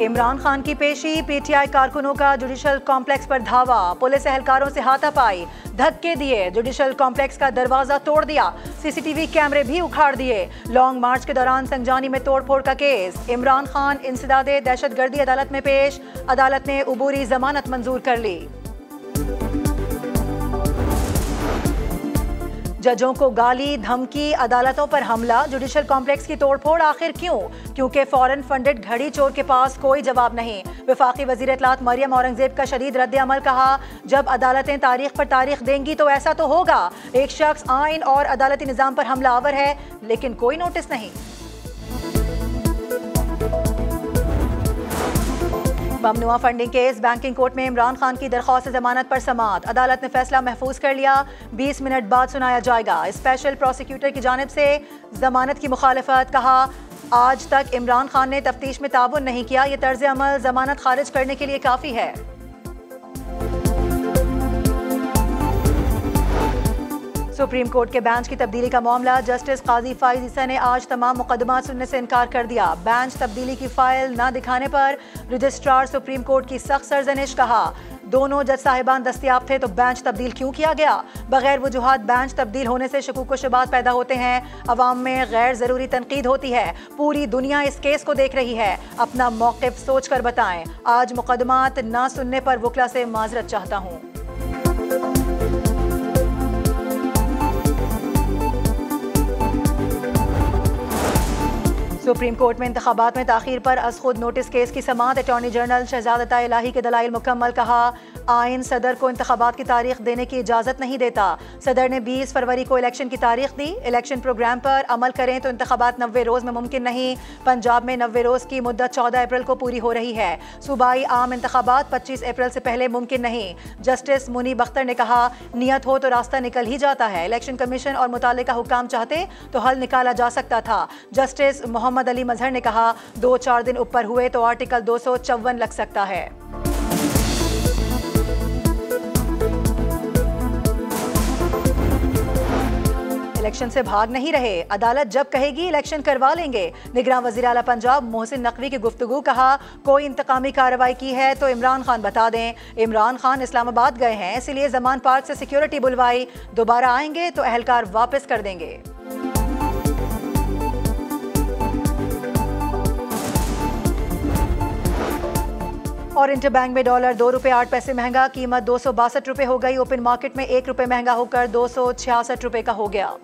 इमरान खान की पेशी, पीटीआई कारकुनों का जुडिशल कॉम्प्लेक्स पर धावा। पुलिस एहलकारों से हाथापाई। धक्के दिए जुडिशल कॉम्प्लेक्स का दरवाज़ा तोड़ दिया। सीसीटीवी कैमरे भी उखाड़ दिए। लॉन्ग मार्च के दौरान संजानी में तोड़फोड़ का केस। इमरान खान इंसदाद दहशतगर्दी अदालत में पेश। अदालत ने उबूरी जमानत मंजूर कर ली। जजों को गाली, धमकी, अदालतों पर हमला जुडिशियल कॉम्प्लेक्स की तोड़फोड़, आखिर क्यों? क्योंकि फॉरेन फंडेड घड़ी चोर के पास कोई जवाब नहीं। विफाकी वज़ीर अतलात मरियम औरंगज़ेब का शदीद रद्द अमल कहा, जब अदालतें तारीख पर तारीख देंगी तो ऐसा तो होगा। एक शख्स आइन और अदालती निज़ाम पर हमलावर है, लेकिन कोई नोटिस नहीं। ममनुआ फंडिंग केस, बैंकिंग कोर्ट में इमरान खान की दरख्वास्त जमानत पर समात। अदालत ने फैसला महफूज कर लिया। 20 मिनट बाद सुनाया जाएगा। स्पेशल प्रोसिक्यूटर की जानब से जमानत की मुखालफत, कहा, आज तक इमरान खान ने तफ्तीश में ताबन नहीं किया। ये तर्ज अमल जमानत खारिज करने के लिए काफ़ी है। सुप्रीम कोर्ट के बेंच की तब्दीली का मामला। जस्टिस काजी फाइज ईसा ने आज तमाम मुकदमा सुनने से इनकार कर दिया। बेंच तब्दीली की फ़ाइल न दिखाने पर रजिस्ट्रार सुप्रीम कोर्ट की सख्त सरजनिश कहा, दोनों जज साहिबान दस्तियाब थे तो बेंच तब्दील क्यों किया गया? बगैर वजूहत, बेंच तब्दील होने से शकूक शुबात पैदा होते हैं। अवाम में गैर ज़रूरी तनकीद होती है। पूरी दुनिया इस केस को देख रही है। अपना मौक़ सोच कर बताएँ। आज मुकदमात ना सुनने पर वकला से माजरत चाहता हूँ। सुप्रीम कोर्ट में इंतबात में ताखिर पर अज खुद नोटिस केस की समात अटॉर्नी जनरल शहजादता इलाही के दलाइल मुकम्मल कहा, आयन सदर को इंतबात की तारीख देने की इजाज़त नहीं देता। सदर ने 20 फरवरी को इलेक्शन की तारीख दी। इलेक्शन प्रोग्राम पर अमल करें तो इंतबात नब्बे रोज़ में मुमकिन नहीं। पंजाब में नब्बे रोज़ की मुद्दत चौदह अप्रैल को पूरी हो रही है। सूबाई आम इंतबात पच्चीस अप्रैल से पहले मुमकिन नहीं। जस्टिस मुनी बख्तर ने कहा, नीयत हो तो रास्ता निकल ही जाता है। इलेक्शन कमीशन और मुतल हुकाम चाहते तो हल निकाला जा सकता था। जस्टिस मोहम्मद अली मजहर ने कहा, दो चार दिन ऊपर हुए तो आर्टिकल दो सौ चौवन लग सकता है। इलेक्शन से भाग नहीं रहे। अदालत जब कहेगी, इलेक्शन करवा लेंगे। निगरान वजी अला पंजाब मोहसिन नकवी की गुफ्तु कहा, कोई इंतकामी कार्रवाई की है तो इमरान खान बता दें। इमरान खान इस्लामाबाद गए हैं, इसलिए जमान पार्क से सिक्योरिटी बुलवाई। दोबारा आएँगे तो अहलकार वापस कर देंगे। और इंटरबैंक में डॉलर दो रुपये आठ पैसे महँगा, कीमत दो सौ बासठ रुपये हो गई। ओपन मार्केट में एक रुपये महँगा होकर दो सौ छियासठ रुपये का हो गया।